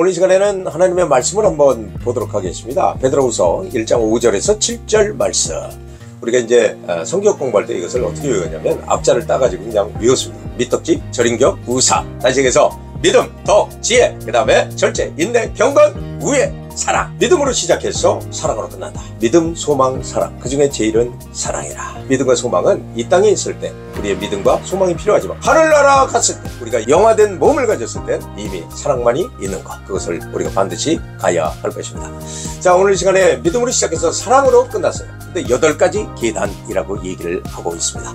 오늘 이 시간에는 하나님의 말씀을 한번 보도록 하겠습니다. 베드로후서 1장 5절에서 7절 말씀. 우리가 이제 어, 성경 공부할 때 이것을 어떻게 외웠냐면 앞자를 따가지고 그냥 외웠습니다. 미떡지, 절인격, 우사. 다시 해서 믿음, 덕, 지혜, 그 다음에 절제, 인내, 경건, 우애, 사랑. 믿음으로 시작해서 사랑으로 끝난다. 믿음, 소망, 사랑. 그 중에 제일은 사랑이라. 믿음과 소망은 이 땅에 있을 때 우리의 믿음과 소망이 필요하지만 하늘나라 갔을 때 우리가 영화된 몸을 가졌을 때 이미 사랑만이 있는 것. 그것을 우리가 반드시 가야 할 것입니다. 자, 오늘 이 시간에 믿음으로 시작해서 사랑으로 끝났어요. 근데 여덟 가지 계단이라고 얘기를 하고 있습니다.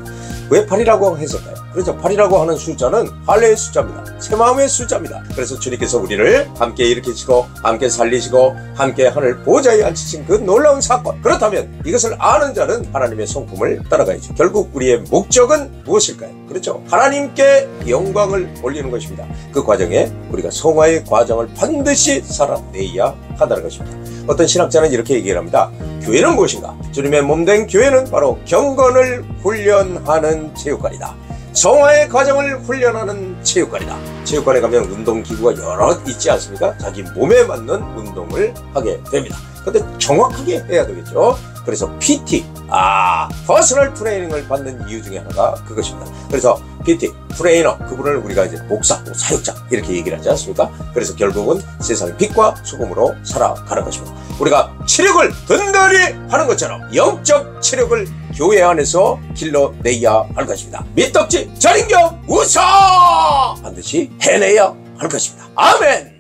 왜 8이라고 했을까요? 그렇죠. 8이라고 하는 숫자는 할례의 숫자입니다. 새 마음의 숫자입니다. 그래서 주님께서 우리를 함께 일으키시고 함께 살리시고 함께 하늘 보좌에 앉히신 그 놀라운 사건. 그렇다면 이것을 아는 자는 하나님의 성품을 따라가야죠. 결국 우리의 목적은 무엇일까요? 그렇죠. 하나님께 영광을 올리는 것입니다. 그 과정에 우리가 성화의 과정을 반드시 살아내야 한다는 것입니다. 어떤 신학자는 이렇게 얘기를 합니다. 교회는 무엇인가? 주님의 몸 된 교회는 바로 경건을 훈련하는 체육관이다. 성화의 과정을 훈련하는 체육관이다. 체육관에 가면 운동기구가 여러 있지 않습니까? 자기 몸에 맞는 운동을 하게 됩니다. 근데 정확하게 해야 되겠죠. 그래서 PT, 아, personal training을 받는 이유 중에 하나가 그것입니다. 그래서 PT, 트레이너, 그분을 우리가 이제 목사, 뭐 사역자, 이렇게 얘기를 하지 않습니까? 그래서 결국은 세상의 빛과 소금으로 살아가는 것입니다. 우리가 체력을 든든히 하는 것처럼 영적 체력을 교회 안에서 길러내야 할 것입니다. 밑덕지, 절인경, 우사! 반드시 해내야 할 것입니다. 아멘!